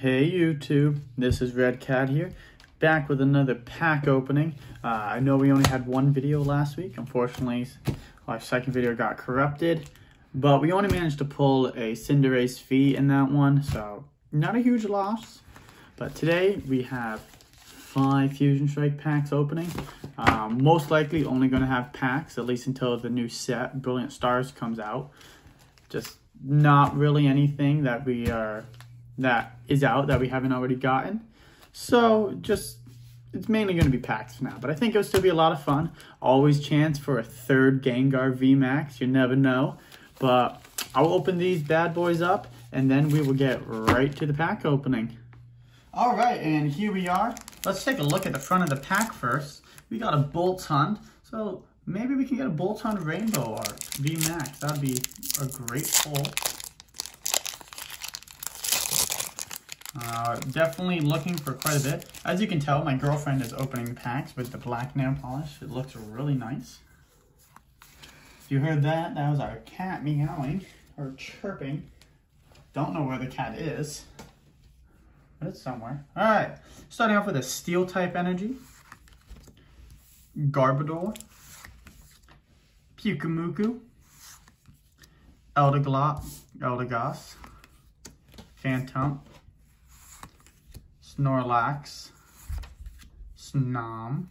Hey YouTube, this is RedKad here, back with another pack opening. Uh, I know we only had one video last week. Unfortunately, our second video got corrupted, but we only managed to pull a Cinderace V in that one, so not a huge loss. But today we have five Fusion Strike packs opening. Um, most likely only going to have packs, at least until the new set, Brilliant Stars, comes out. Just not really anything that we are that is out that we haven't already gotten. So just it's mainly going to be packs now, but I think it'll still be a lot of fun. Always chance for a third Gengar VMAX. You never know. But I'll open these bad boys up, and then we will get right to the pack opening. All right, and here we are. Let's take a look at the front of the pack first. We got a Boltund, so maybe we can get a Boltund Rainbow or VMAX. That'd be a great pull. Uh, definitely looking for quite a bit. As you can tell, my girlfriend is opening packs with the black nail polish. It looks really nice. If you heard that, that was our cat meowing or chirping. Don't know where the cat is, but it's somewhere. All right, starting off with a steel type energy. Garbodor. Pyukumuku. Eldeglop, Eldegoss. Phantump. Snorlax, Snom,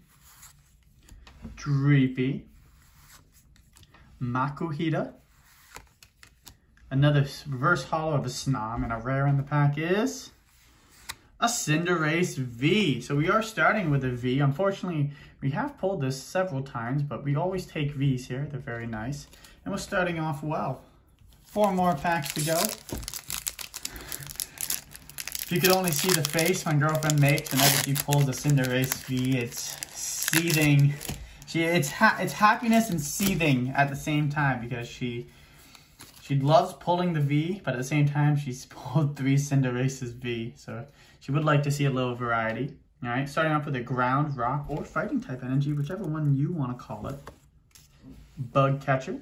Dreepy, Makuhita, another reverse holo of a Snom, and a rare in the pack is a Cinderace V. So we are starting with a V. Unfortunately, we have pulled this several times, but we always take Vs here. They're very nice. And we're starting off well. Four more packs to go. If you could only see the face my girlfriend makes whenever she pulls a Cinderace V, it's seething. She it's ha it's happiness and seething at the same time because she she loves pulling the V, but at the same time she's pulled three Cinderaces V, so she would like to see a little variety. All right, starting off with a ground, rock, or fighting type energy, whichever one you want to call it. Bug Catcher,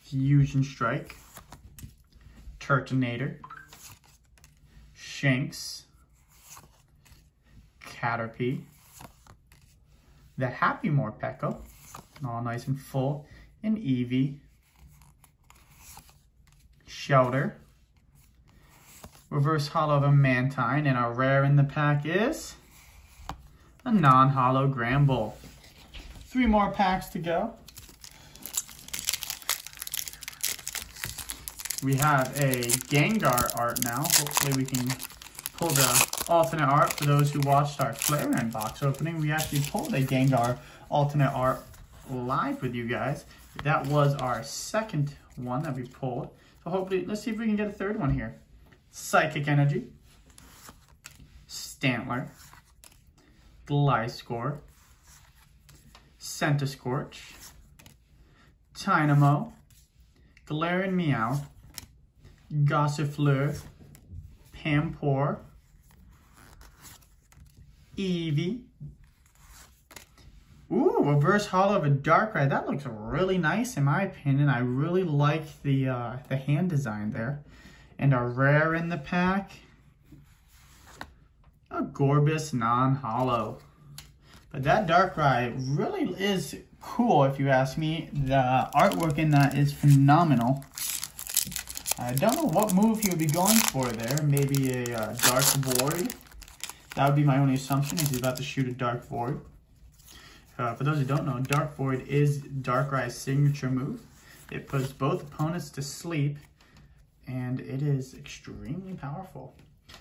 Fusion Strike, Turtonator, Shanks, Caterpie, the Happy Morpeko, all nice and full, and Eevee, Shelter, Reverse Holo of a Mantine, and our rare in the pack is a non-holo Granbull. Three more packs to go. We have a Gengar art now. Hopefully we can pull the alternate art for those who watched our Flareon box opening. We actually pulled a Gengar alternate art live with you guys. That was our second one that we pulled. So hopefully, let's see if we can get a third one here. Psychic Energy, Stantler, Gliscor, Centiskorch, Tynamo, Galarian Meow, Gossifleur, Pampor, Eevee. Ooh, reverse holo of a Darkrai. That looks really nice in my opinion. I really like the uh, the hand design there. And a rare in the pack. A Gorebyss non-holo. But that Darkrai really is cool if you ask me. The artwork in that is phenomenal. I don't know what move he would be going for there. Maybe a uh, Dark Void. That would be my only assumption. He's about to shoot a Dark Void. Uh, for those who don't know, Dark Void is Darkrai's signature move. It puts both opponents to sleep, and it is extremely powerful.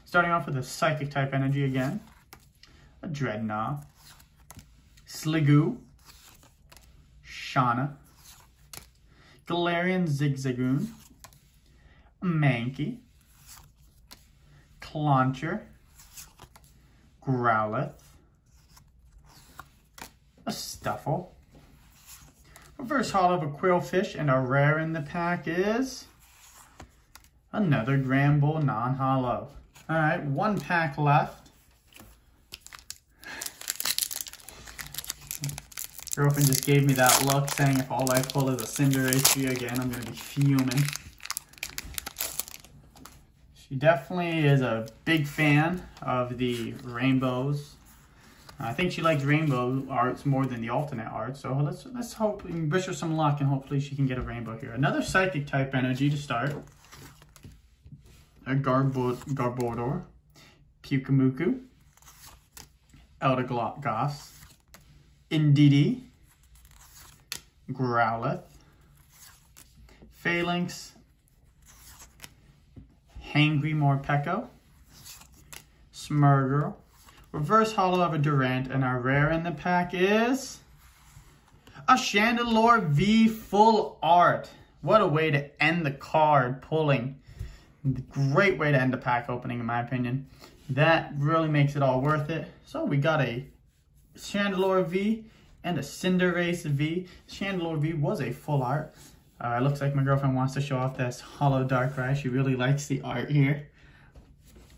Starting off with a Psychic type energy again. A Drednaw. Sliggoo. Shauna. Galarian Zigzagoon. Mankey, Clauncher, Growlithe, a Stufful, reverse holo of a Qwilfish, and a rare in the pack is another Granbull non-holo. All right, one pack left. Girlfriend just gave me that look saying if all I pull is a Cinderace again, I'm going to be fuming. She definitely is a big fan of the rainbows. I think she likes rainbow arts more than the alternate art. So let's let's hope wish her some luck and hopefully she can get a rainbow here. Another psychic type energy to start. A Garbo Garbodor, Pyukumuku, Eldegoss, Indeedee, Growlithe, Falinks, Hangry Morpeko, Smeargle, Reverse holo of a Durant, and our rare in the pack is a Chandelure V Full Art. What a way to end the card pulling. Great way to end the pack opening, in my opinion. That really makes it all worth it. So we got a Chandelure V and a Cinderace V. Chandelure V was a full art. Uh, looks like my girlfriend wants to show off this Holo Darkrai. She really likes the art here.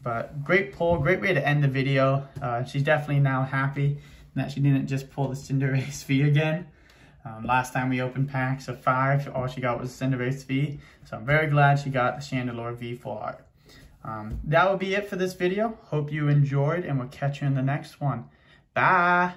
But great pull, great way to end the video. Uh, she's definitely now happy that she didn't just pull the Cinderace V again. Um, last time we opened packs of five, all she got was Cinderace V. So I'm very glad she got the Chandelure V full art. Um, that will be it for this video. Hope you enjoyed and we'll catch you in the next one. Bye!